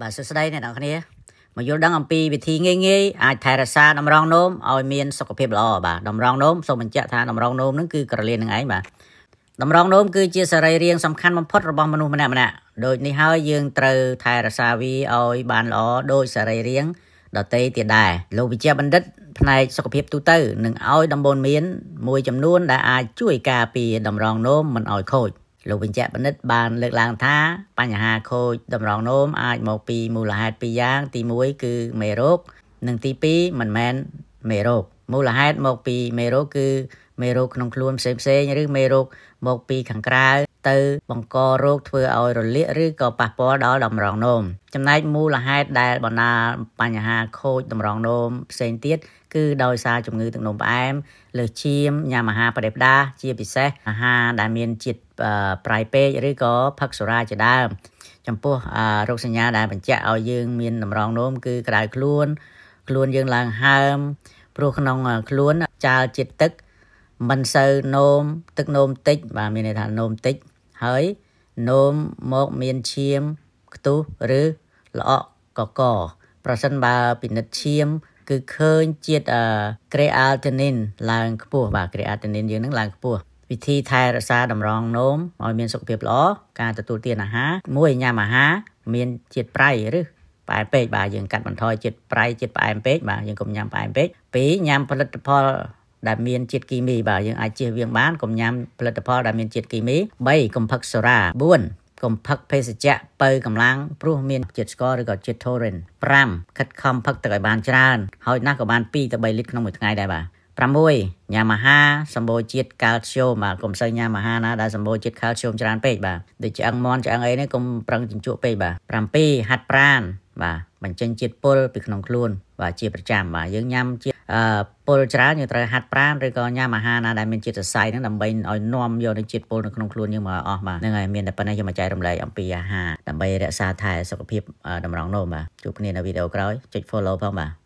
បាទសួស្តីអ្នកនរគ្នាមកយល់ដឹងអំពីវិធីងាយងាយអាចថែរក្សាតម្រងនោមឲ្យមានសុខភាពល្អបាទតម្រងនោមសូមបញ្ជាក់ថាតម្រងនោមនឹងគឺក្រលៀននឹងឯងបាទតម្រងនោមគឺជាសរីរាង្គសំខាន់បំផុតរបស់មនុស្សម្នាក់ម្នាក់ដូចនេះហើយយើងត្រូវថែរក្សាវាឲ្យបានល្អដោយសរីរាង្គដតេទៀតដែរលោកវិជ្ជាបណ្ឌិតផ្នែកសុខភាពទូទៅនឹងឲ្យដំបូន្មានមួយចំនួនដែលអាចជួយការពារតម្រងនោមមិនឲ្យខូច លោកបញ្ជាក់បណ្ឌិតបានលើកឡើងថាបញ្ហាខូចតម្រងនោមអាចមកពីមូលហេតុពីរយ៉ាង ទី1គឺមេរោគនិងទី2មិនមែនមេរោគមូលហេតុមកពីមេរោគគឺមេរោគក្នុងខ្លួនផ្សេងផ្សេងឬមេរោគ មកពីខាងក្រៅទៅបង្ករោគធ្វើឲ្យរលាកឬក៏ប៉ះពាល់ដល់តម្រងនោមចំណែកមូលហេតុដែលបណ្ដាលបញ្ហាខូចតម្រងនោមផ្សេងទៀតគឺដោយសារជំងឺទឹកនោមផ្អែមលើសឈាមញ៉ាំអាហារបដិបដាជាពិសេសអាហារដែលមានជាតិប្រៃពេកឬក៏ផឹកសូរ៉ាជាដើមចំពោះរោគសញ្ញាដែលបញ្ជាក់ឲ្យយើងមានតម្រងនោមគឺក្តៅខ្លួន ខ្លួនយើងឡើងហើមព្រោះក្នុងខ្លួនចាលជាតិទឹក មិនសូវនោមទឹកនោមតិចបាទមានន័យថានោមតិចហើយនោមមកមានឈាមខ្ទុះឬល្អក់កកប្រសិនបើពិនិត្យឈាម គឺឃើញជាតិ creatinine ឡើងខ្ពស់បាទ creatinine យើងនឹងឡើងខ្ពស់វិធីថែរក្សាតម្រងនោមឲ្យមានសុខភាពល្អការទទួលទានអាហារមួយញ៉ាំអាហារមានជាតិប្រៃឬផ្អែមពេកបាទយើងកាត់បន្ថយជាតិប្រៃជាតិផ្អែមពេកបាទយើងកុំញ៉ាំផ្អែមពេកពីរញ៉ាំផលិតផល ដែលមានជាតិគីមីបាទយើងអាចជៀសវាងបានកុំញ៉ាំផលិតផលដែលមានជាតិគីមី3កុំផឹកសូរ៉ា4កុំផឹកភេសជ្ជៈបើកម្លាំងព្រោះមានជាតិស្ករឬក៏ជាតិ taurine 5ខិតខំផឹកទឹកឲ្យបានច្រើនហើយណាស់ក៏បាន2ទៅ3លីត្រក្នុងមួយថ្ងៃដែរបាទ6ញ៉ាំអាហារសម្បូរជាតិកាល់ស្យូមបាទកុំសូវញ៉ាំអាហារណាដែលសម្បូរជាតិកាល់ស្យូមច្រើនពេកបាទដូចឆ្អឹងមន់ឆ្អឹងអីនេះកុំប្រឹងជញ្ជក់ពេកបាទ7ហាត់ប្រាណបាទបញ្ចេញជាតិពុលពីក្នុងខ្លួនបាទជាប្រចាំបាទយើងញ៉ាំជាតិ ពុលច្រើនយើងត្រូវហាត់ប្រាណឬក៏ញ៉ាំអាហារណាដែលមានជាតិសរសៃហ្នឹងដើម្បីឲ្យនាំយកនៅជាតិពុលនៅក្នុងខ្លួនយើងមកអស់បាទហ្នឹងហើយមានតែប៉ុណ្ណេះខ្ញុំមកចែករំលែកអំពីអាហារដើម្បីរក្សាថែសុខភាពតម្រងនោមបាទជួបគ្នានៅវីដេអូក្រោយចុច follow ផងបាទ